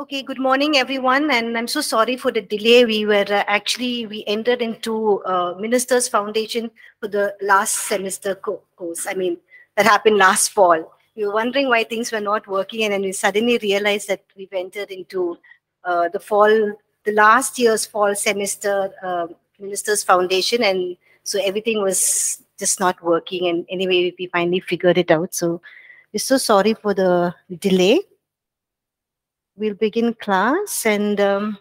Okay, good morning, everyone, and I'm so sorry for the delay. We were uh, actually we entered into uh, Ministers Foundation for the last semester co course. I mean, that happened last fall. We were wondering why things were not working, and then we suddenly realized that we've entered into uh, the fall, the last year's fall semester uh, Ministers Foundation, and so everything was just not working. And anyway, we finally figured it out. So we're so sorry for the delay we'll begin class and um,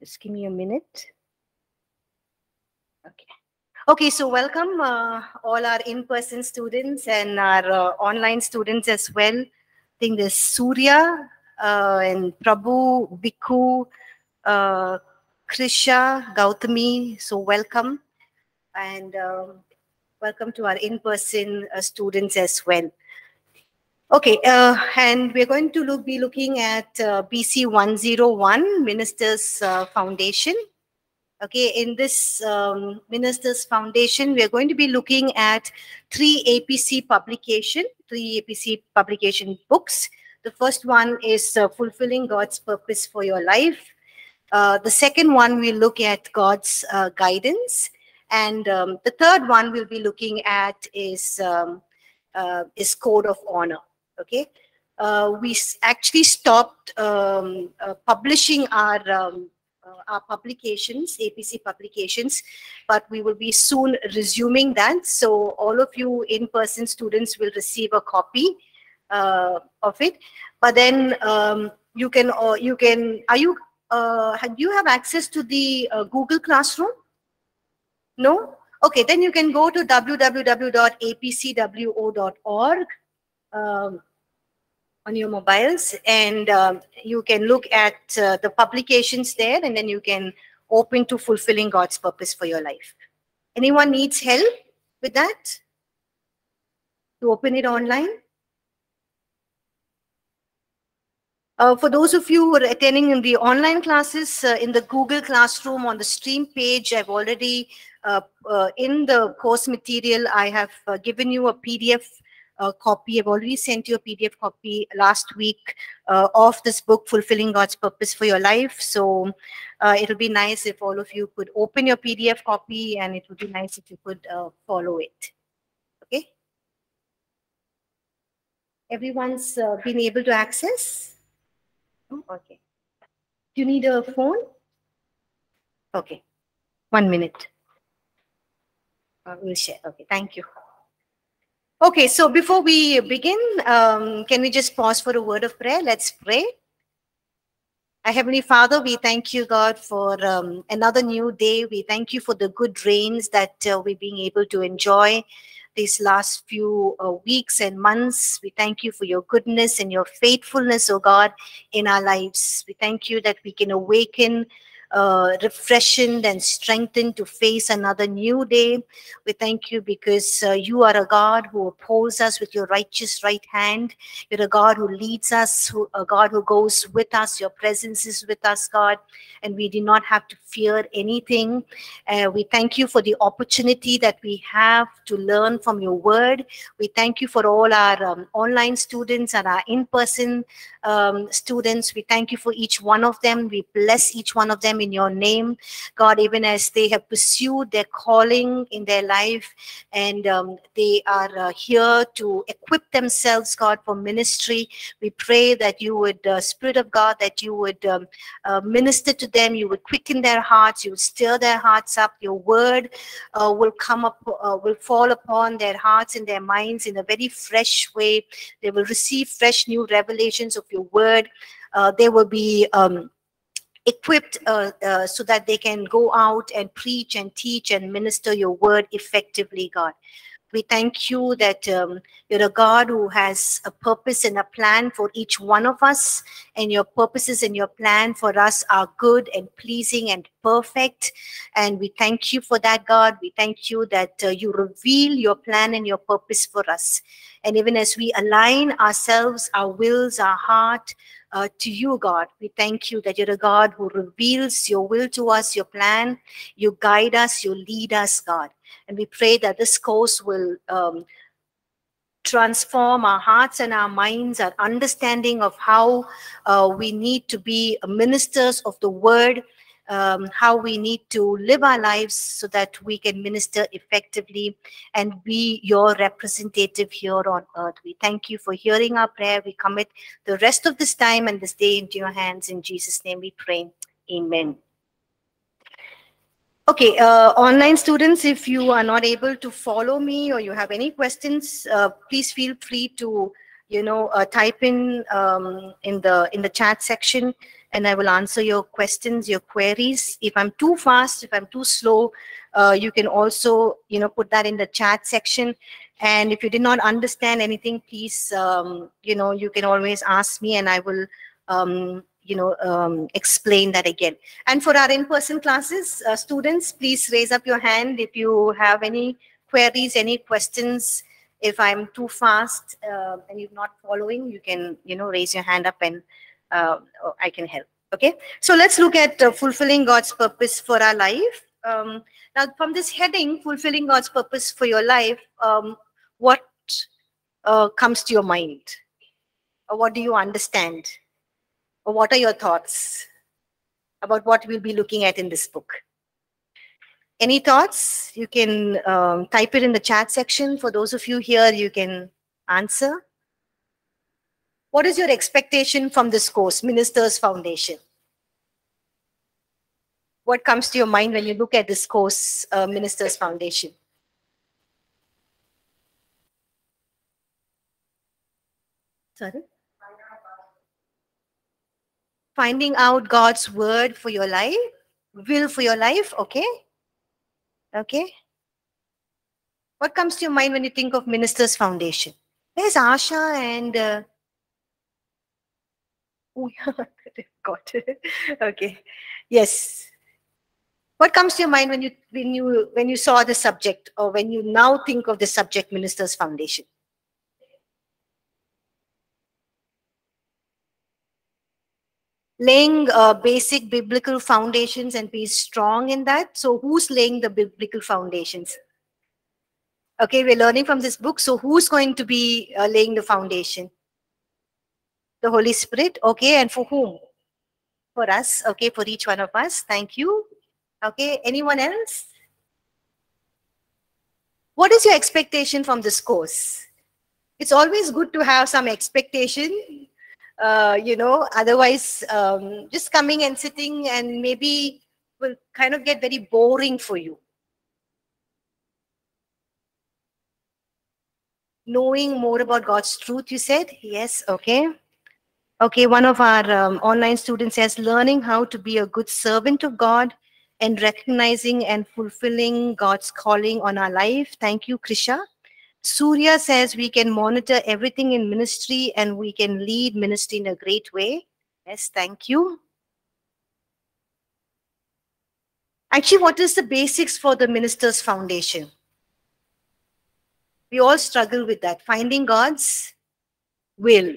just give me a minute. Okay. Okay, so welcome uh, all our in-person students and our uh, online students as well. I think there's Surya uh, and Prabhu, Bhikkhu, uh, Krisha, Gautami. So welcome. And um, welcome to our in-person uh, students as well. Okay, uh, and we're going to look, be looking at uh, BC 101, Ministers uh, Foundation. Okay, in this um, Ministers Foundation, we are going to be looking at three APC publication, three APC publication books. The first one is uh, Fulfilling God's Purpose for Your Life. Uh, the second one, we look at God's Guidance. And um, the third one we'll be looking at is, um, uh, is code of honor. Okay. Uh, we actually stopped um, uh, publishing our um, uh, our publications, APC publications, but we will be soon resuming that. So all of you in-person students will receive a copy uh, of it. But then um, you can, uh, you can, are you, uh, do you have access to the Google Classroom? No? Okay, then you can go to www.apcwo.org um, on your mobiles and um, you can look at uh, the publications there and then you can open to fulfilling God's purpose for your life. Anyone needs help with that? To open it online? Uh, for those of you who are attending in the online classes, uh, in the Google Classroom on the stream page, I've already uh, uh, in the course material, I have uh, given you a PDF uh, copy. I've already sent you a PDF copy last week of this book, Fulfilling God's Purpose for Your Life. So it'll be nice if all of you could open your PDF copy and it would be nice if you could follow it. Okay. Everyone's been able to access? Oh, okay. Do you need a phone? Okay. One minute. Uh, we'll share. Okay, thank you. Okay, so before we begin, um, can we just pause for a word of prayer? Let's pray. Our Heavenly Father, we thank you, God, for um, another new day. We thank you for the good rains that uh, we're being able to enjoy these last few uh, weeks and months. We thank you for your goodness and your faithfulness, oh God, in our lives. We thank you that we can awaken uh, refreshed and strengthened to face another new day. We thank you because uh, you are a God who upholds us with your righteous right hand. You're a God who leads us, who, a God who goes with us. Your presence is with us, God, and we do not have to fear anything. Uh, we thank you for the opportunity that we have to learn from your word. We thank you for all our um, online students and our in-person um, students. We thank you for each one of them. We bless each one of them in your name, God, even as they have pursued their calling in their life and um, they are uh, here to equip themselves, God, for ministry. We pray that you would, uh, Spirit of God, that you would um, uh, minister to them, you would quicken their hearts, you would stir their hearts up. Your word uh, will come up, uh, will fall upon their hearts and their minds in a very fresh way. They will receive fresh new revelations of your word. Uh, they will be um, equipped uh, uh, so that they can go out and preach and teach and minister your word effectively, God. We thank you that um, you're a God who has a purpose and a plan for each one of us, and your purposes and your plan for us are good and pleasing and perfect. And we thank you for that, God. We thank you that uh, you reveal your plan and your purpose for us. And even as we align ourselves, our wills, our heart, uh, to you, God. We thank you that you're a God who reveals your will to us, your plan. You guide us, you lead us, God. And we pray that this course will um, transform our hearts and our minds, our understanding of how uh, we need to be ministers of the word, um, how we need to live our lives so that we can minister effectively and be your representative here on earth. We thank you for hearing our prayer. We commit the rest of this time and this day into your hands. In Jesus' name we pray. Amen. Okay, uh, online students, if you are not able to follow me or you have any questions, uh, please feel free to, you know, uh, type in um, in the in the chat section, and I will answer your questions, your queries. If I'm too fast, if I'm too slow, uh, you can also, you know, put that in the chat section. And if you did not understand anything, please, um, you know, you can always ask me, and I will um, you know, um, explain that again. And for our in-person classes, uh, students, please raise up your hand if you have any queries, any questions. If I'm too fast uh, and you're not following, you can, you know, raise your hand up and uh, I can help. Okay, so let's look at uh, fulfilling God's purpose for our life. Um, now, from this heading, fulfilling God's purpose for your life, um, what uh, comes to your mind? Or what do you understand? Or what are your thoughts about what we'll be looking at in this book? Any thoughts? You can um, type it in the chat section. For those of you here, you can answer. What is your expectation from this course, Ministers Foundation? What comes to your mind when you look at this course, uh, Ministers Foundation? Sorry? finding out God's word for your life, will for your life, okay? Okay. What comes to your mind when you think of Ministers Foundation? There's Asha and uh, oh yeah, got it. okay. Yes. What comes to your mind when you when you when you saw the subject or when you now think of the subject Ministers Foundation? laying uh, basic biblical foundations and be strong in that. So who's laying the biblical foundations? Okay, we're learning from this book. So who's going to be uh, laying the foundation? The Holy Spirit. Okay, and for whom? For us. Okay, for each one of us. Thank you. Okay, anyone else? What is your expectation from this course? It's always good to have some expectation uh, you know, otherwise um, just coming and sitting and maybe will kind of get very boring for you. Knowing more about God's truth, you said? Yes, okay. Okay, one of our um, online students says, learning how to be a good servant of God and recognizing and fulfilling God's calling on our life. Thank you, Krisha. Surya says we can monitor everything in ministry and we can lead ministry in a great way. Yes, thank you. Actually, what is the basics for the Ministers Foundation? We all struggle with that, finding God's will,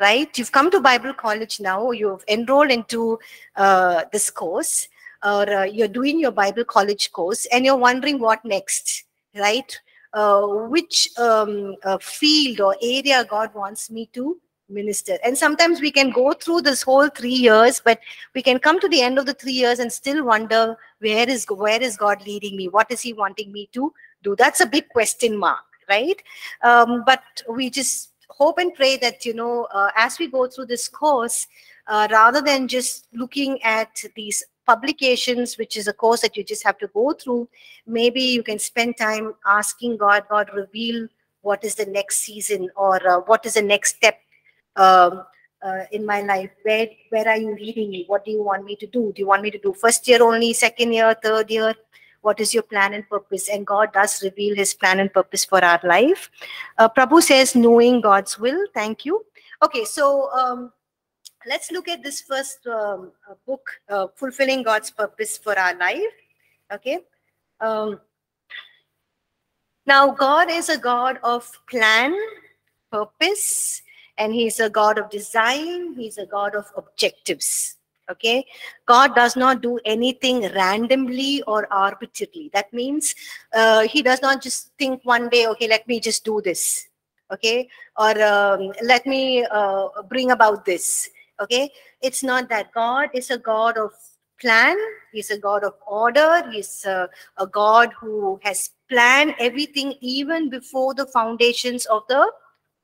right? You've come to Bible college now, you've enrolled into uh, this course, or uh, you're doing your Bible college course, and you're wondering what next, right? uh, which um, uh, field or area God wants me to minister. And sometimes we can go through this whole three years, but we can come to the end of the three years and still wonder where is where is God leading me? What is He wanting me to do? That's a big question mark, right? Um, but we just hope and pray that you know uh, as we go through this course, uh, rather than just looking at these publications, which is a course that you just have to go through, maybe you can spend time asking God, God, reveal what is the next season or uh, what is the next step um, uh, in my life. Where where are you leading me? What do you want me to do? Do you want me to do first year only, second year, third year? What is your plan and purpose? And God does reveal His plan and purpose for our life. Uh, Prabhu says, knowing God's will. Thank you. Okay, so um, let's look at this first um, uh, book, uh, Fulfilling God's Purpose for Our Life. Okay. Um, now, God is a God of plan, purpose, and He's a God of design. He's a God of objectives. Okay. God does not do anything randomly or arbitrarily. That means uh, He does not just think one day, okay, let me just do this. okay or um, let me uh, bring about this okay it's not that god is a god of plan he's a god of order he's a, a god who has planned everything even before the foundations of the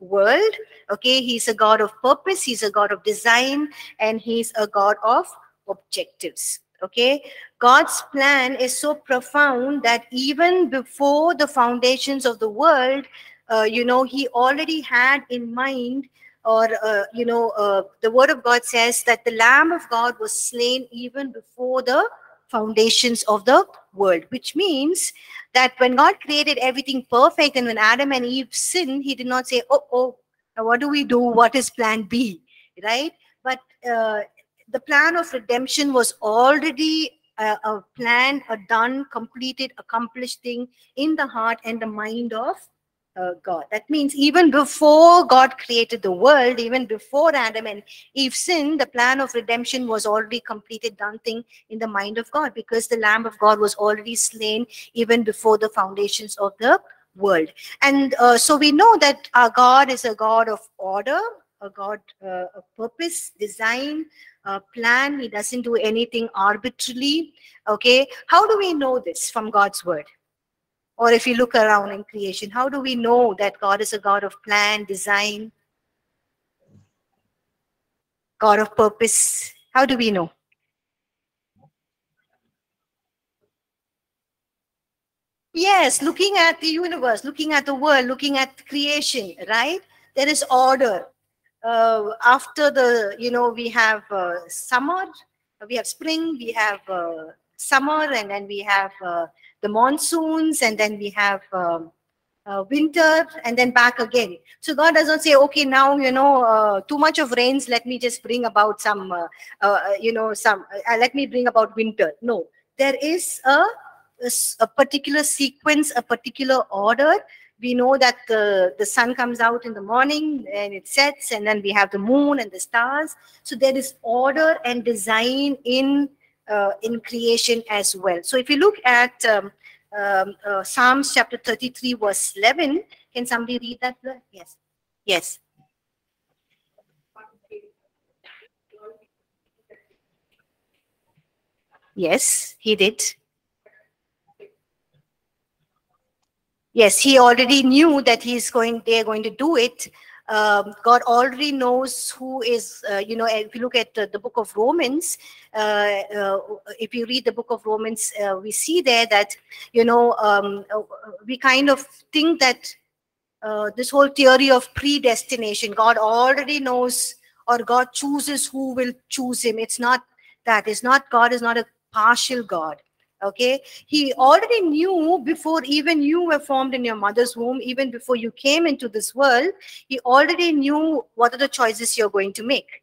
world. Okay he's a god of purpose he's a god of design and he's a god of objectives. Okay god's plan is so profound that even before the foundations of the world uh, you know he already had in mind or uh, you know uh, the word of god says that the lamb of god was slain even before the foundations of the world which means that when god created everything perfect and when adam and eve sinned he did not say oh oh what do we do? What is plan b? Right? But uh, the plan of redemption was already a, a plan a done completed accomplished thing in the heart and the mind of uh, God. That means even before God created the world, even before Adam and Eve sinned, the plan of redemption was already completed, done thing in the mind of God because the Lamb of God was already slain even before the foundations of the world. And uh, so we know that our God is a God of order, a God uh, of purpose, design, uh, plan. He doesn't do anything arbitrarily. Okay. How do we know this from God's word? Or if you look around in creation, how do we know that God is a God of plan, design, God of purpose? How do we know? Yes, looking at the universe, looking at the world, looking at creation, right? There is order. Uh, after the, you know, we have uh, summer, we have spring, we have uh, summer, and then we have uh, the monsoons, and then we have um, uh, winter, and then back again. So God doesn't say, okay, now you know uh, too much of rains. Let me just bring about some, uh, uh, you know, some. Uh, let me bring about winter. No, there is a, a, a particular sequence, a particular order. We know that the, the sun comes out in the morning and it sets, and then we have the moon and the stars. So there is order and design in uh, in creation as well. So if you look at um, um, uh, Psalms chapter 33, verse 11, can somebody read that? Yes. Yes. Yes, he did. Yes, he already knew that he's going, they're going to do it um, God already knows who is, uh, you know, if you look at the, the book of Romans, uh, uh, if you read the book of Romans, uh, we see there that, you know, um, uh, we kind of think that uh, this whole theory of predestination, God already knows or God chooses who will choose him. It's not that. It's not God is not a partial God okay? He already knew before even you were formed in your mother's womb even before you came into this world he already knew what are the choices you're going to make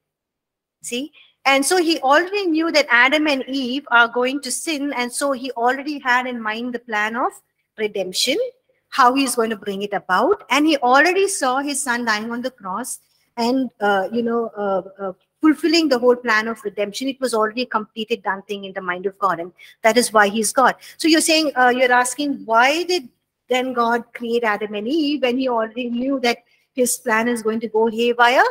see? And so he already knew that adam and eve are going to sin and so he already had in mind the plan of redemption how he's going to bring it about. And he already saw his son dying on the cross and uh, you know uh, uh, fulfilling the whole plan of redemption. It was already completed, done thing in the mind of God, and that is why He's God. So you're saying, uh, you're asking, why did then God create Adam and Eve when He already knew that His plan is going to go haywire?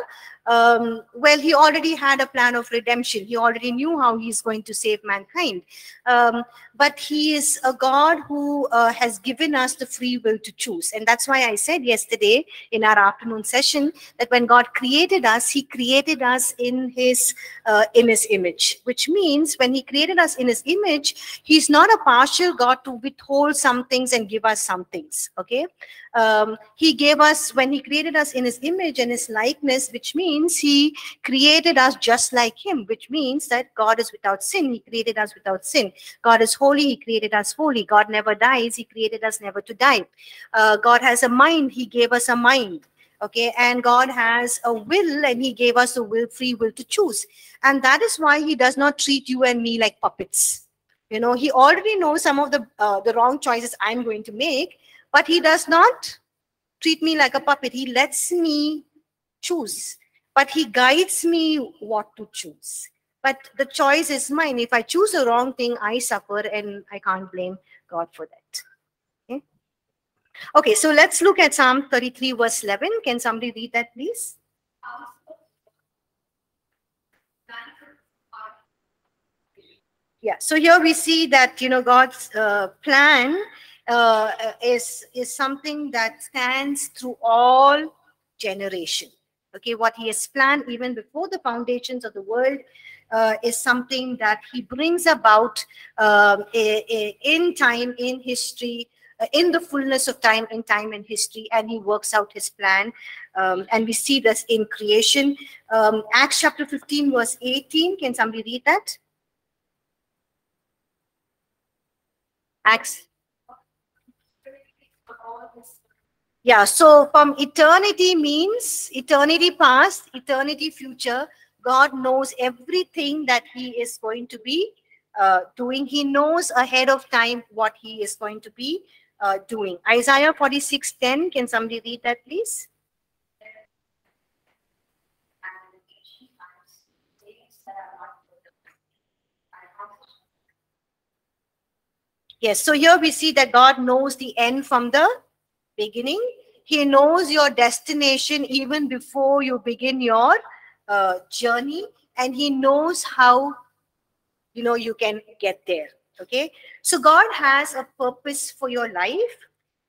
Um, well, he already had a plan of redemption. He already knew how he's going to save mankind. Um, but he is a God who uh, has given us the free will to choose. And that's why I said yesterday in our afternoon session that when God created us, he created us in his, uh, in his image, which means when he created us in his image, he's not a partial God to withhold some things and give us some things. Okay. Um, he gave us, when he created us in his image and his likeness, which means means he created us just like him, which means that God is without sin. He created us without sin. God is holy. He created us holy. God never dies. He created us never to die. Uh, God has a mind. He gave us a mind okay and god has a will and he gave us a will free will to choose and that is why he does not treat you and me like puppets you know he already knows some of the uh, the wrong choices i'm going to make but he does not treat me like a puppet he lets me choose but he guides me what to choose. But the choice is mine. If I choose the wrong thing, I suffer and I can't blame God for that. Okay? Okay, so let's look at Psalm 33, verse 11. Can somebody read that, please? Yeah, so here we see that, you know, God's uh, plan uh, is, is something that stands through all generation. Okay, what he has planned even before the foundations of the world uh, is something that he brings about um, in time, in history, uh, in the fullness of time, in time and history, and he works out his plan. Um, and we see this in creation. Um, Acts chapter 15, verse 18. Can somebody read that? Acts. Yeah, so from eternity means eternity past, eternity future. God knows everything that He is going to be uh, doing. He knows ahead of time what He is going to be uh, doing. Isaiah 46 10. Can somebody read that, please? Yes, so here we see that God knows the end from the beginning. He knows your destination even before you begin your uh, journey, and He knows how you know you can get there. Okay, so God has a purpose for your life,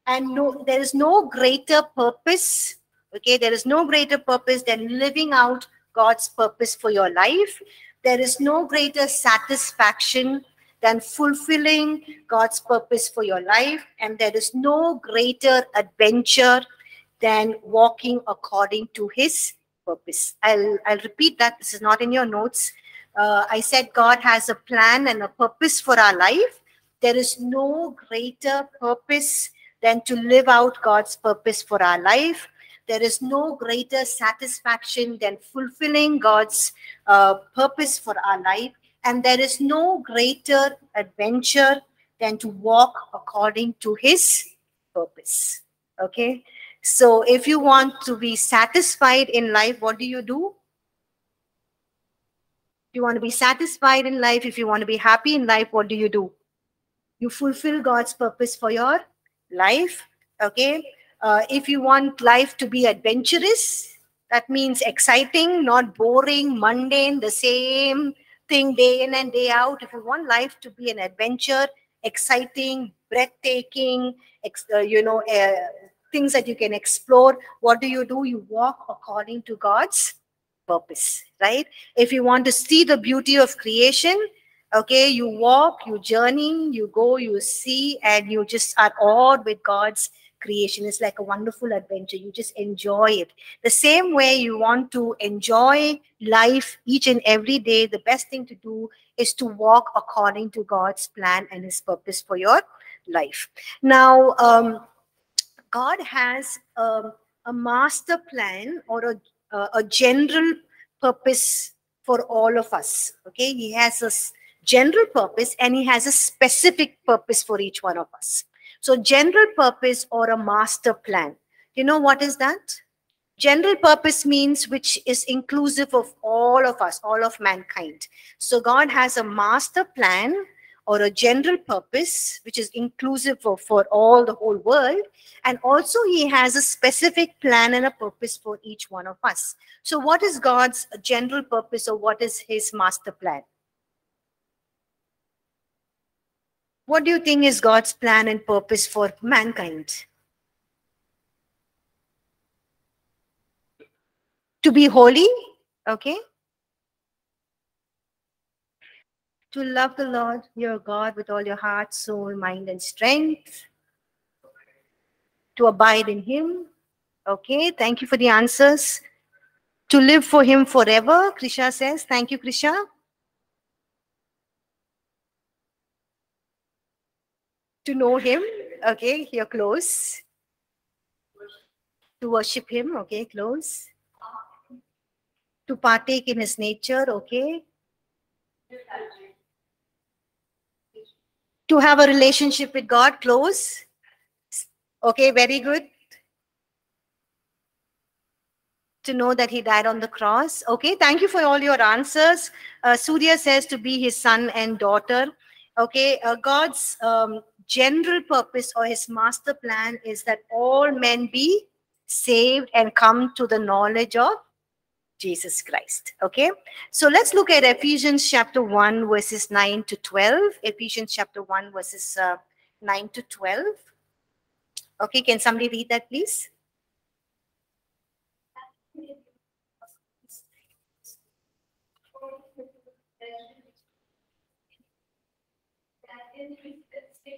and no, there is no greater purpose. Okay, there is no greater purpose than living out God's purpose for your life. There is no greater satisfaction than fulfilling God's purpose for your life. And there is no greater adventure than walking according to his purpose. I'll, I'll repeat that. This is not in your notes. Uh, I said God has a plan and a purpose for our life. There is no greater purpose than to live out God's purpose for our life. There is no greater satisfaction than fulfilling God's uh, purpose for our life. And there is no greater adventure than to walk according to his purpose. Okay. So if you want to be satisfied in life, what do you do? If you want to be satisfied in life, if you want to be happy in life, what do you do? You fulfill God's purpose for your life. Okay. Uh, if you want life to be adventurous, that means exciting, not boring, mundane, the same thing day in and day out, if you want life to be an adventure, exciting, breathtaking, uh, you know, uh, things that you can explore, what do you do? You walk according to God's purpose, right? If you want to see the beauty of creation, okay, you walk, you journey, you go, you see, and you just are awed with God's creation is like a wonderful adventure. You just enjoy it. The same way you want to enjoy life each and every day, the best thing to do is to walk according to God's plan and His purpose for your life. Now, um, God has um, a master plan or a, a general purpose for all of us. Okay, He has a general purpose and He has a specific purpose for each one of us. So general purpose or a master plan. You know what is that? General purpose means which is inclusive of all of us, all of mankind. So God has a master plan or a general purpose, which is inclusive for, for all the whole world. And also he has a specific plan and a purpose for each one of us. So what is God's general purpose or what is his master plan? What do you think is God's plan and purpose for mankind? To be holy, okay? To love the Lord your God with all your heart, soul, mind, and strength. To abide in Him. Okay, thank you for the answers. To live for Him forever, Krisha says. Thank you, Krisha. To know him okay here close. To worship him okay close. To partake in his nature okay. To have a relationship with god close. Okay very good. To know that he died on the cross. Okay thank you for all your answers. Uh, surya says to be his son and daughter. Okay uh, god's um, general purpose or his master plan is that all men be saved and come to the knowledge of Jesus Christ. Okay, so let's look at Ephesians chapter 1, verses 9 to 12. Ephesians chapter 1, verses uh, 9 to 12. Okay, can somebody read that, please?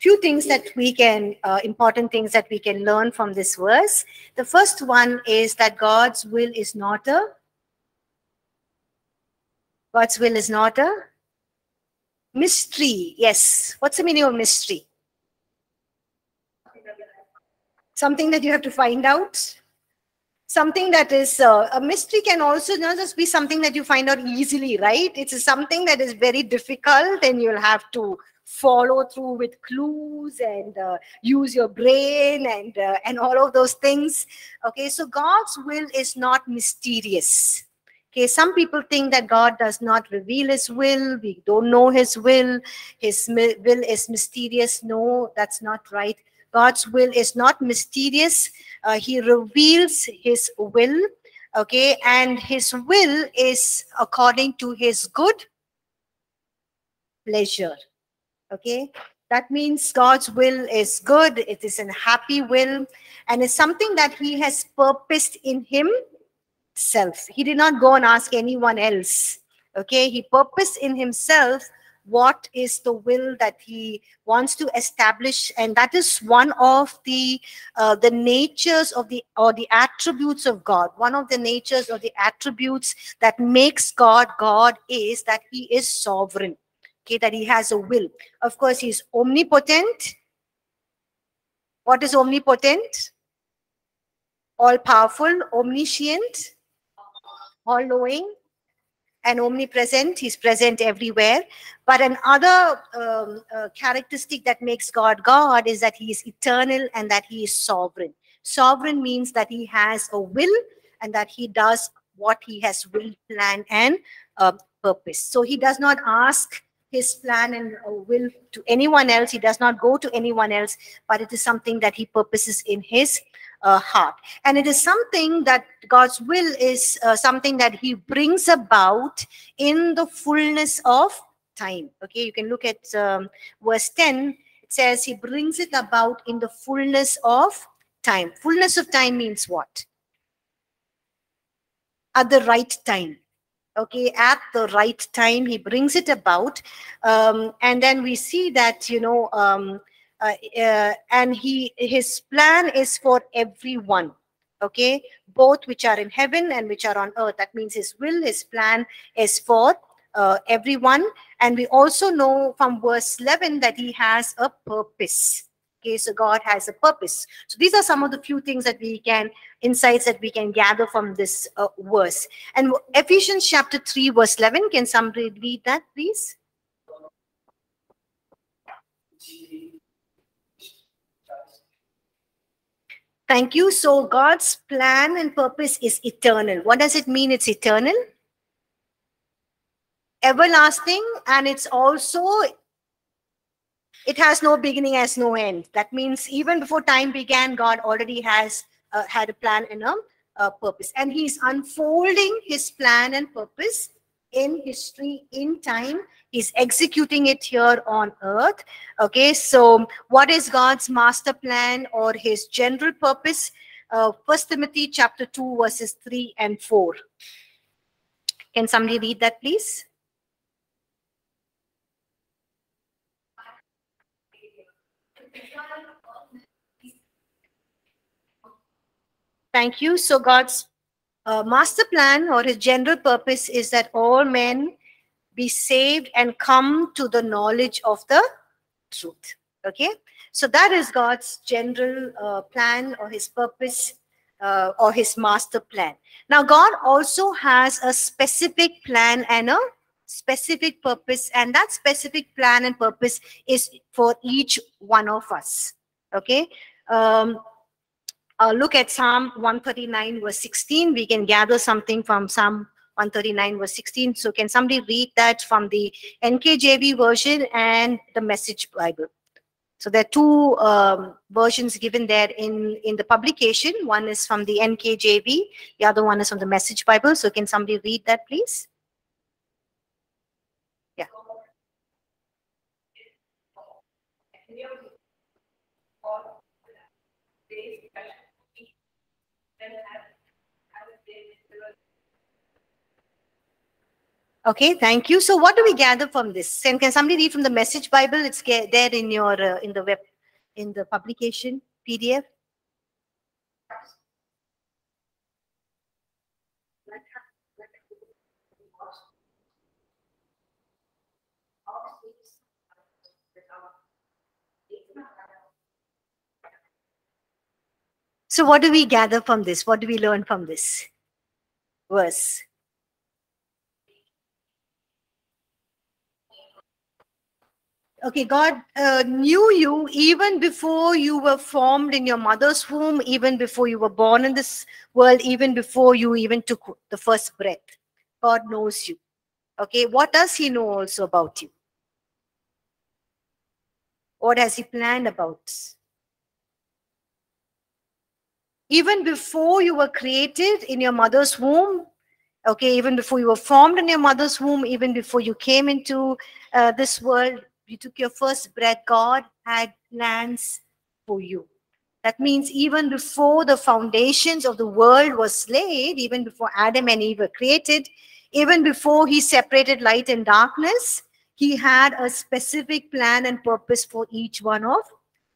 few things that we can, uh, important things that we can learn from this verse. The first one is that God's will is not a, God's will is not a mystery. Yes. What's the meaning of mystery? Something that you have to find out. Something that is uh, a mystery can also not just be something that you find out easily, right? It's something that is very difficult and you'll have to follow through with clues and uh, use your brain and uh, and all of those things okay? So god's will is not mysterious okay? Some people think that god does not reveal his will. We don't know his will. His will is mysterious. No that's not right. God's will is not mysterious. Uh, he reveals his will okay? And his will is according to his good pleasure Okay, that means God's will is good, it is a happy will, and it's something that He has purposed in Himself. He did not go and ask anyone else. Okay, He purposed in Himself what is the will that he wants to establish and that is one of the uh, the natures of the or the attributes of god one of the natures or the attributes that makes god god is that he is sovereign okay, that he has a will. Of course, he's omnipotent. What is omnipotent? All powerful, omniscient, all knowing, and omnipresent. He's present everywhere. But another um, uh, characteristic that makes God God is that he is eternal and that he is sovereign. Sovereign means that he has a will and that he does what he has will, plan, and uh, purpose. So he does not ask his plan and uh, will to anyone else. He does not go to anyone else, but it is something that he purposes in his uh, heart. And it is something that God's will is uh, something that he brings about in the fullness of time. Okay, you can look at um, verse 10. It says he brings it about in the fullness of time. Fullness of time means what? At the right time okay at the right time he brings it about. Um, and then we see that you know um, uh, uh, and he his plan is for everyone okay? Both which are in heaven and which are on earth. That means his will his plan is for uh, everyone. And we also know from verse 11 that he has a purpose so god has a purpose so these are some of the few things that we can insights that we can gather from this uh, verse and ephesians chapter 3 verse 11 can somebody read that please Thank you. So God's plan and purpose is eternal. What does it mean it's eternal? Everlasting and it's also it has no beginning as no end. That means even before time began god already has uh, had a plan and a, purpose. And he's unfolding his plan and purpose in history in time. He's executing it here on earth. Okay so what is god's master plan or his general purpose? Uh, first timothy chapter 2 verses 3 and 4 can somebody read that please Thank you. So God's uh, master plan or his general purpose is that all men be saved and come to the knowledge of the truth. Okay, so that is God's general uh, plan or his purpose uh, or his master plan. Now, God also has a specific plan and a specific purpose, and that specific plan and purpose is for each one of us. Okay, um, uh, look at Psalm 139, verse 16. We can gather something from Psalm 139, verse 16. So, can somebody read that from the NKJV version and the Message Bible? So there are two um, versions given there in, in the publication. One is from the NKJV, the other one is from the Message Bible. So can somebody read that, please? Yeah. Okay, thank you. So what do we gather from this? And can somebody read from the Message Bible? It's there in your uh, in the web in the publication PDF. So what do we gather from this? What do we learn from this verse? Okay, God uh, knew you even before you were formed in your mother's womb, even before you were born in this world, even before you even took the first breath. God knows you. Okay, what does He know also about you? What has He planned about? Even before you were created in your mother's womb, okay, even before you were formed in your mother's womb, even before you came into uh, this world, you took your first breath, God had plans for you. That means even before the foundations of the world was laid, even before Adam and Eve were created, even before he separated light and darkness, he had a specific plan and purpose for each one of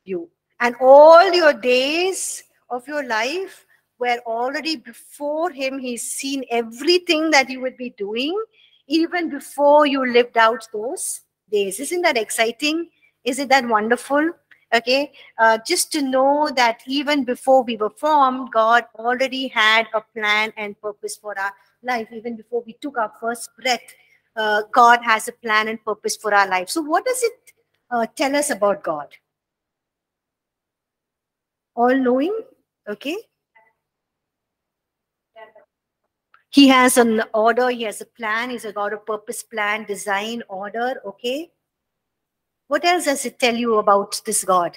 you. And all your days of your life were already before him. He's seen everything that you would be doing, even before you lived out those days. Isn't that exciting? Is it that wonderful? Okay, uh, just to know that even before we were formed, God already had a plan and purpose for our life. Even before we took our first breath, uh, God has a plan and purpose for our life. So, what does it uh, tell us about God? All knowing, okay? He has an order, he has a plan, he's a God of purpose, plan, design, order, okay? What else does it tell you about this God?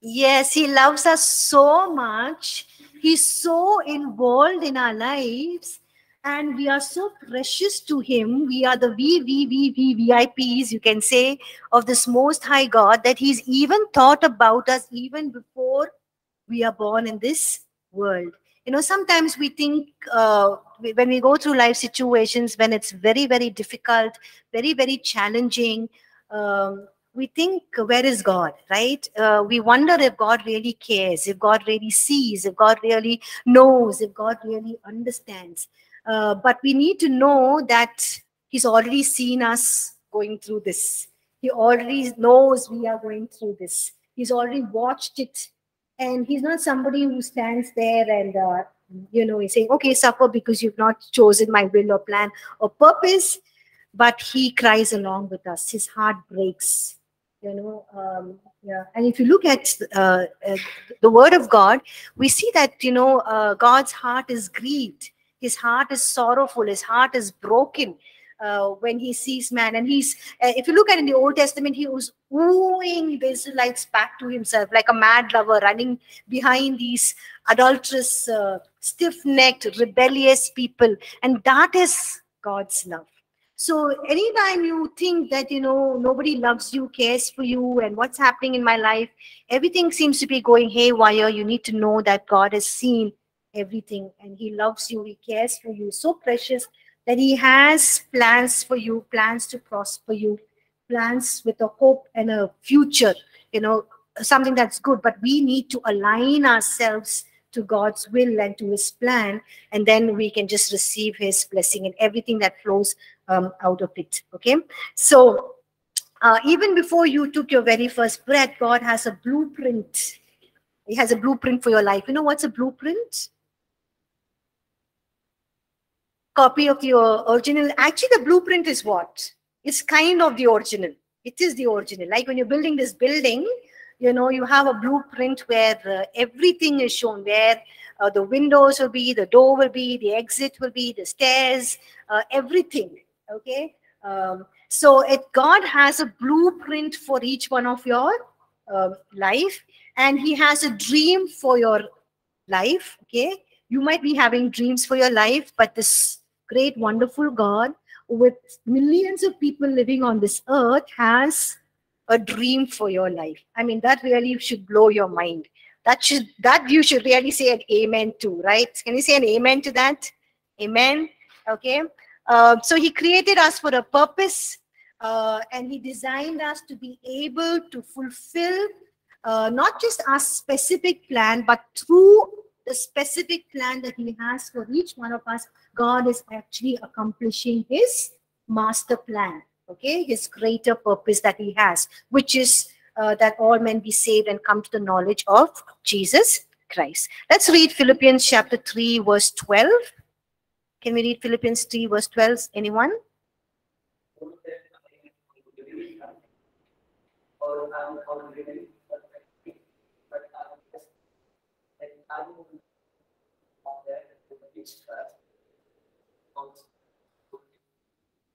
Yes, he loves us so much. He's so involved in our lives and we are so precious to him. We are the V, V, V, V, VIPs, you can say, of this most high God that he's even thought about us even before we are born in this world. You know, sometimes we think uh, when we go through life situations, when it's very, very difficult, very, very challenging, um, we think, where is God, right? Uh, we wonder if God really cares, if God really sees, if God really knows, if God really understands. Uh, but we need to know that He's already seen us going through this. He already knows we are going through this. He's already watched it. And He's not somebody who stands there and, uh, you know, he's saying, okay, suffer because you've not chosen my will or plan or purpose. But He cries along with us. His heart breaks you know um, yeah and if you look at uh, uh, the word of god we see that you know uh, god's heart is grieved his heart is sorrowful his heart is broken uh, when he sees man. And he's uh, if you look at in the old testament he was wooing the israelites back to himself like a mad lover running behind these adulterous uh, stiff-necked rebellious people. And that is god's love. So anytime you think that you know nobody loves you, cares for you, and what's happening in my life, everything seems to be going haywire. You need to know that God has seen everything and He loves you, He cares for you, so precious that He has plans for you, plans to prosper you, plans with a hope and a future. You know something that's good, but we need to align ourselves to God's will and to His plan, and then we can just receive His blessing and everything that flows um, out of it. Okay, so uh, even before you took your very first breath, God has a blueprint. He has a blueprint for your life. You know what's a blueprint? Copy of your original. Actually, the blueprint is what? It's kind of the original. It is the original. Like when you're building this building, you know, you have a blueprint where uh, everything is shown, where uh, the windows will be, the door will be, the exit will be, the stairs, uh, everything. Okay. Um, so it, God has a blueprint for each one of your uh, life, and He has a dream for your life. Okay, you might be having dreams for your life, but this great, wonderful God with millions of people living on this earth has a dream for your life. I mean, that really should blow your mind. That should that you should really say an amen to, right? Can you say an amen to that? Amen. Okay. Uh, so he created us for a purpose, uh, and he designed us to be able to fulfill uh, not just our specific plan, but through the specific plan that he has for each one of us, God is actually accomplishing his master plan, okay, his greater purpose that he has, which is uh, that all men be saved and come to the knowledge of Jesus Christ. Let's read Philippians chapter 3, verse 12. Can we read Philippians 3, verse 12? Anyone?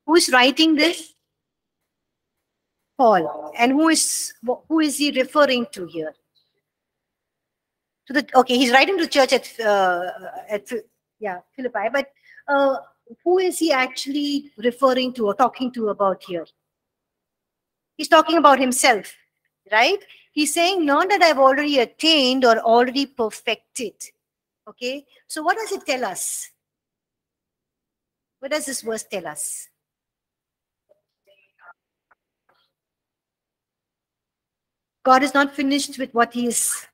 Who is writing this? Paul. And who is who is he referring to here? To the okay, he's writing to church at uh, at yeah Philippi, but uh, who is he actually referring to or talking to about here? He's talking about himself, right? He's saying, not that I've already attained or already perfected. Okay, so what does it tell us? What does this verse tell us? God is not finished with what He is.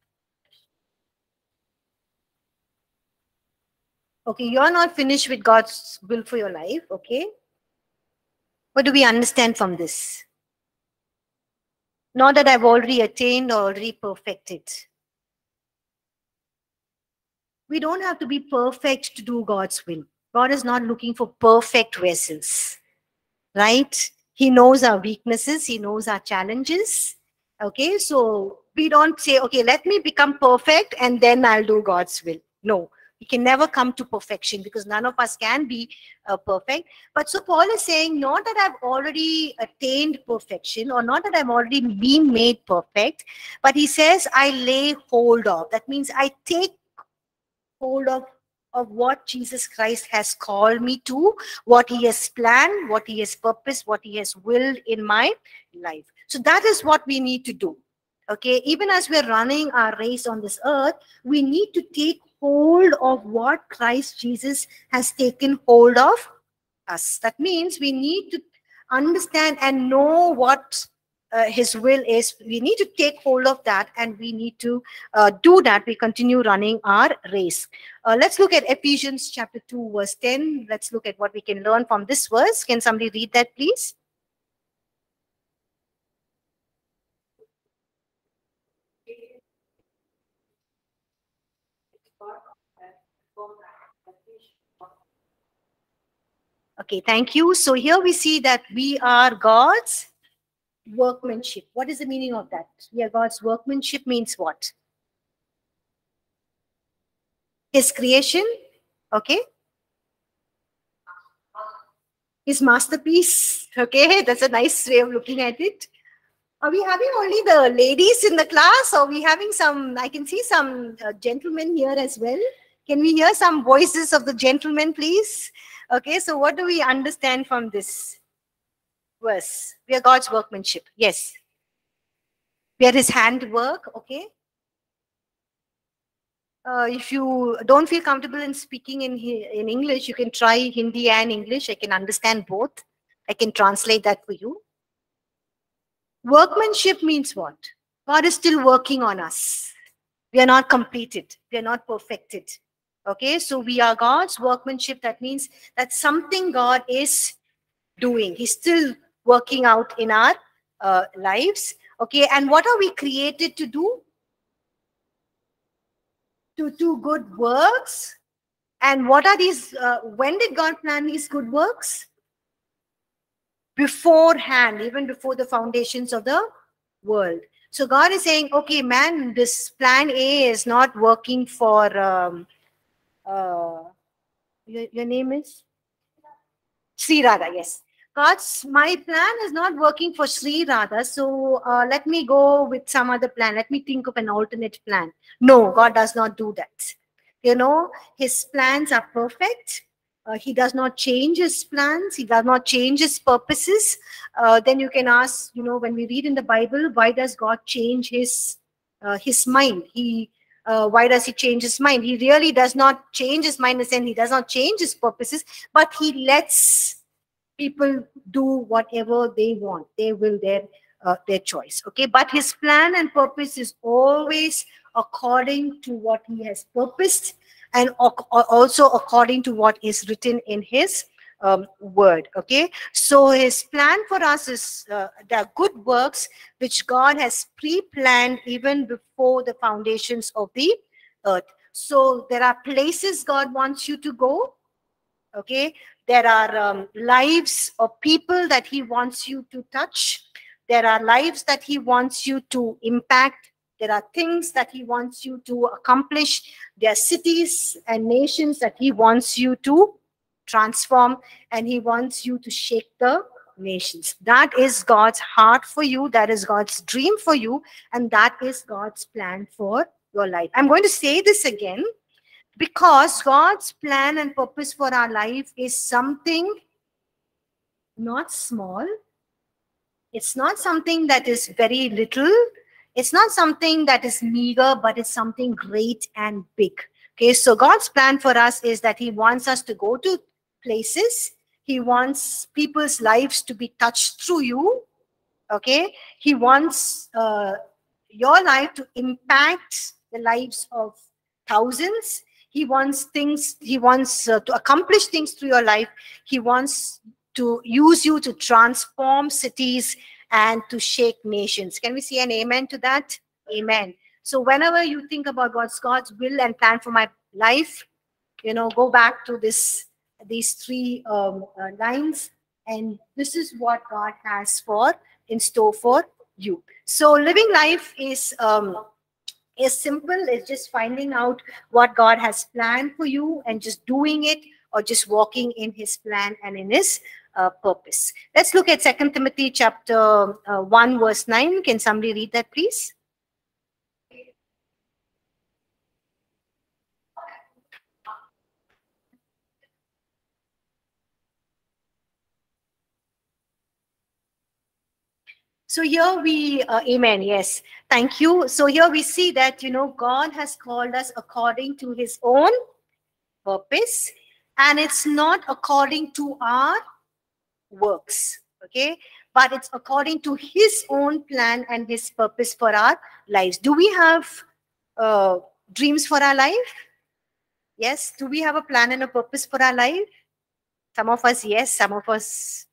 Okay, you're not finished with God's will for your life. Okay. What do we understand from this? Not that I've already attained or already perfected. We don't have to be perfect to do God's will. God is not looking for perfect vessels, right? He knows our weaknesses, He knows our challenges. Okay, so we don't say, okay, let me become perfect and then I'll do God's will. No, we can never come to perfection because none of us can be uh, perfect. But so Paul is saying, not that I've already attained perfection or not that I've already been made perfect, but he says, I lay hold of. That means I take hold of of what Jesus Christ has called me to, what he has planned, what he has purposed, what he has willed in my life. So that is what we need to do. Okay, even as we're running our race on this earth, we need to take hold of what Christ Jesus has taken hold of us. That means we need to understand and know what uh, his will is we need to take hold of that and we need to uh, do that. We continue running our race. Uh, let's look at ephesians chapter 2 verse 10 let's look at what we can learn from this verse. Can somebody read that please? Okay, thank you. So here we see that we are God's workmanship. What is the meaning of that? Are God's workmanship means what? His creation, okay? His masterpiece, okay? That's a nice way of looking at it. Are we having only the ladies in the class? Or are we having some, I can see some uh, gentlemen here as well. Can we hear some voices of the gentlemen, please? Okay, so what do we understand from this verse? We are God's workmanship. Yes. We are his handwork. Okay. Uh, if you don't feel comfortable in speaking in in English, you can try Hindi and English. I can understand both. I can translate that for you. Workmanship means what? God is still working on us. We are not completed. We are not perfected. Okay, so we are God's workmanship. That means that something God is doing. He's still working out in our uh, lives. Okay, and what are we created to do? To do good works. And what are these? Uh, when did God plan these good works? Beforehand, even before the foundations of the world. So God is saying, okay, man, this plan A is not working for. Um, uh, your, your name is Sri Radha. Yes, God's my plan is not working for Sri Radha. So uh, let me go with some other plan. Let me think of an alternate plan. No, God does not do that. You know, His plans are perfect. Uh, he does not change his plans he does not change his purposes uh, then you can ask you know when we read in the bible why does god change his uh, his mind he uh, why does he change his mind he really does not change his mind and he does not change his purposes but he lets people do whatever they want. They will their uh, their choice okay? But his plan and purpose is always according to what he has purposed and also according to what is written in his um, word okay? So his plan for us is uh, the good works which god has pre-planned even before the foundations of the earth. So there are places god wants you to go okay there are um, lives of people that he wants you to touch. There are lives that he wants you to impact. There are things that he wants you to accomplish. There are cities and nations that he wants you to transform and he wants you to shake the nations. That is god's heart for you. That is god's dream for you. And that is god's plan for your life. I'm going to say this again because god's plan and purpose for our life is something not small it's not something that is very little it's not something that is meager but it's something great and big okay so god's plan for us is that he wants us to go to places. He wants people's lives to be touched through you. Okay. He wants uh, your life to impact the lives of thousands. He wants things, he wants uh, to accomplish things through your life. He wants to use you to transform cities and to shake nations. Can we see an amen to that? Amen. So whenever you think about God's God's will and plan for my life, you know, go back to this these three um, uh, lines and this is what god has for in store for you so living life is um, is simple it's just finding out what god has planned for you and just doing it or just walking in his plan and in his uh, purpose. Let's look at second timothy chapter uh, 1 verse 9 can somebody read that please So here we, uh, amen, yes. Thank you. So here we see that, you know, God has called us according to his own purpose and it's not according to our works, okay? But it's according to his own plan and his purpose for our lives. Do we have uh, dreams for our life? Yes. Do we have a plan and a purpose for our life? Some of us, yes. Some of us,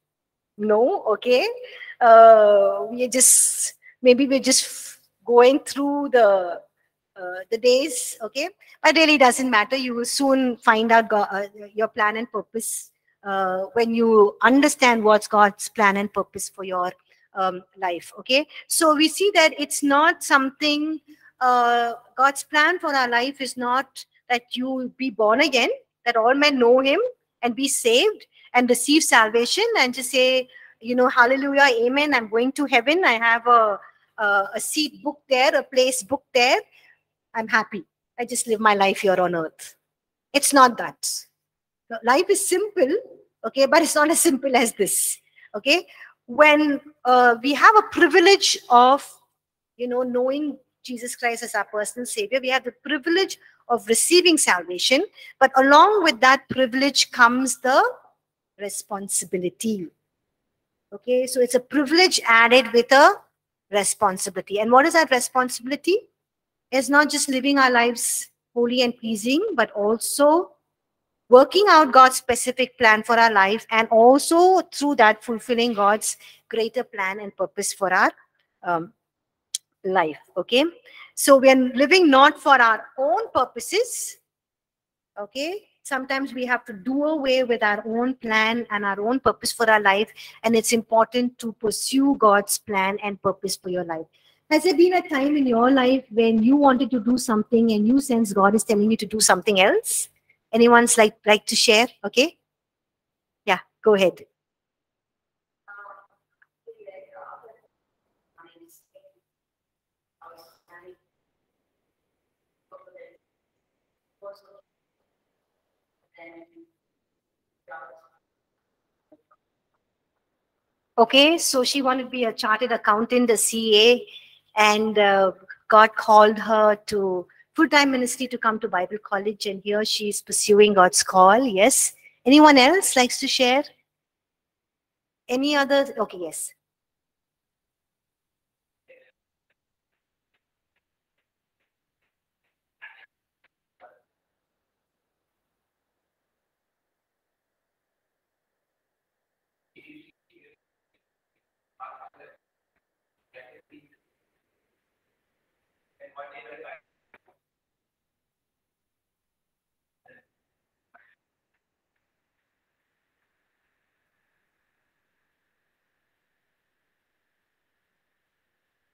no. Okay uh, we're just maybe we're just going through the uh, the days okay? But really doesn't matter. You will soon find out God, uh, your plan and purpose uh, when you understand what's god's plan and purpose for your um, life okay? So we see that it's not something uh, god's plan for our life is not that you be born again that all men know him and be saved and receive salvation and just say you know, hallelujah, amen, I'm going to heaven. I have a, a, a seat booked there, a place booked there. I'm happy. I just live my life here on earth. It's not that. Life is simple, okay, but it's not as simple as this, okay? When uh, we have a privilege of, you know, knowing Jesus Christ as our personal Savior, we have the privilege of receiving salvation, but along with that privilege comes the responsibility. Okay, so it's a privilege added with a responsibility. And what is that responsibility? is not just living our lives holy and pleasing, but also working out God's specific plan for our life and also through that fulfilling God's greater plan and purpose for our um, life. Okay. So we are living not for our own purposes. Okay. Sometimes we have to do away with our own plan and our own purpose for our life. And it's important to pursue God's plan and purpose for your life. Has there been a time in your life when you wanted to do something and you sense God is telling you to do something else? Anyone's like like to share? Okay. Yeah, go ahead. Okay, so she wanted to be a chartered accountant, a CA, and uh, God called her to full-time ministry to come to Bible college, and here she is pursuing God's call. Yes. Anyone else likes to share? Any other? Okay, yes.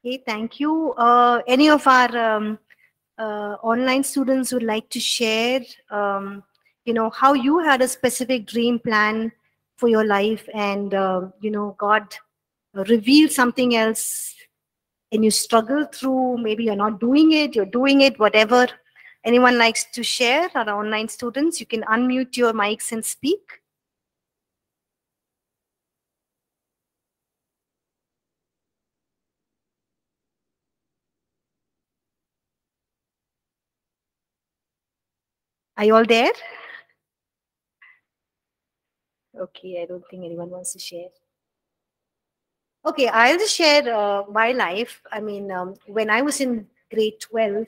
Okay, thank you. Uh, any of our um, uh, online students would like to share, um, you know, how you had a specific dream plan for your life and, uh, you know, God revealed something else and you struggle through, maybe you're not doing it, you're doing it, whatever. Anyone likes to share, our online students, you can unmute your mics and speak. Are you all there? Okay, I don't think anyone wants to share. Okay, I'll just share uh, my life. I mean, um, when I was in grade 12,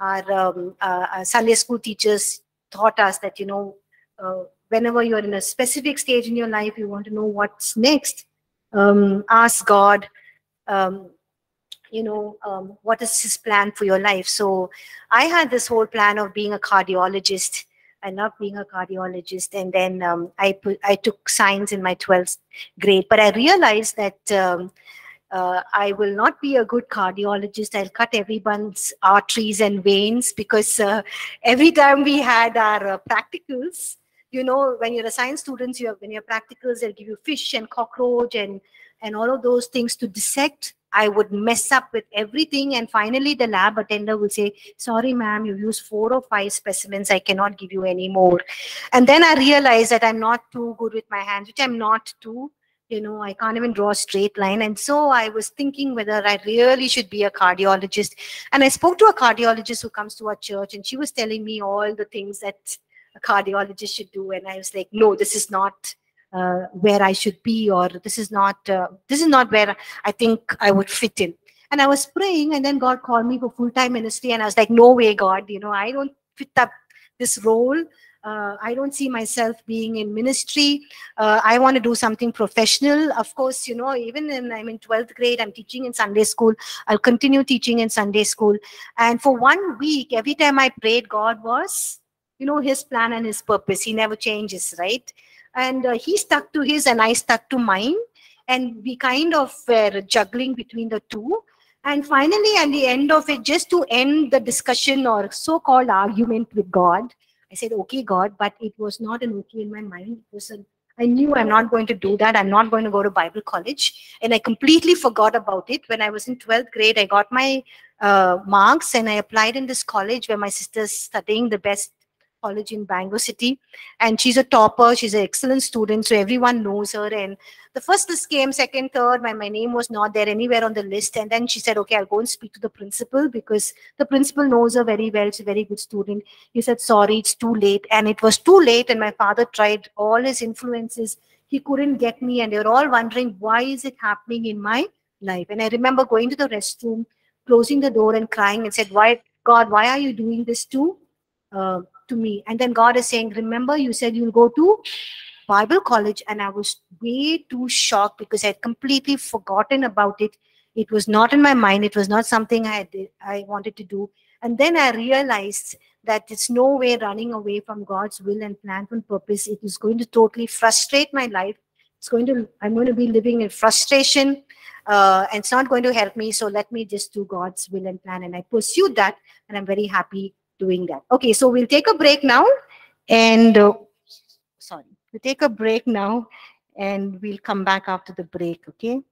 our, um, uh, our Sunday school teachers taught us that, you know, uh, whenever you're in a specific stage in your life, you want to know what's next, um, ask God, um, you know, um, what is his plan for your life? So I had this whole plan of being a cardiologist. I love being a cardiologist. And then um, I, put, I took science in my 12th grade, but I realized that um, uh, I will not be a good cardiologist. I'll cut everyone's arteries and veins because uh, every time we had our uh, practicals, you know, when you're a science student, you have, when you're practicals, they'll give you fish and cockroach and, and all of those things to dissect I would mess up with everything. And finally, the lab attender will say, Sorry, ma'am, you used four or five specimens. I cannot give you any more. And then I realized that I'm not too good with my hands, which I'm not too. You know, I can't even draw a straight line. And so I was thinking whether I really should be a cardiologist. And I spoke to a cardiologist who comes to our church, and she was telling me all the things that a cardiologist should do. And I was like, No, this is not uh, where I should be, or this is not uh, this is not where I think I would fit in. And I was praying, and then God called me for full time ministry, and I was like, no way, God, you know, I don't fit up this role. Uh, I don't see myself being in ministry. Uh, I want to do something professional. Of course, you know, even in I'm in 12th grade, I'm teaching in Sunday school. I'll continue teaching in Sunday school. And for one week, every time I prayed, God was, you know, his plan and his purpose. He never changes, right? And uh, he stuck to his and i stuck to mine and we kind of were juggling between the two and finally at the end of it just to end the discussion or so-called argument with god i said okay god but it was not an okay in my mind it was a I knew I'm not going to do that. I'm not going to go to Bible college. And I completely forgot about it. When I was in 12th grade, I got my uh, marks and I applied in this college where my sister's studying the best college in Bangalore City. And she's a topper. She's an excellent student. So everyone knows her. And the first list came, second, third. My, my name was not there anywhere on the list. And then she said, okay, I'll go and speak to the principal because the principal knows her very well. She's a very good student. He said, sorry, it's too late. And it was too late. And my father tried all his influences. He couldn't get me. And they were all wondering, why is it happening in my life? And I remember going to the restroom, closing the door and crying and said, why God, why are you doing this to, uh, to me? And then God is saying, remember, you said you'll go to Bible college. And I was way too shocked because I had completely forgotten about it. It was not in my mind. It was not something I, did, I wanted to do. And then I realized that it's no way running away from God's will and plan and purpose. It is going to totally frustrate my life. It's going to, I'm going to be living in frustration uh, and it's not going to help me. So let me just do God's will and plan. And I pursued that and I'm very happy doing that. Okay, so we'll take a break now and uh, sorry, we'll take a break now and we'll come back after the break, okay?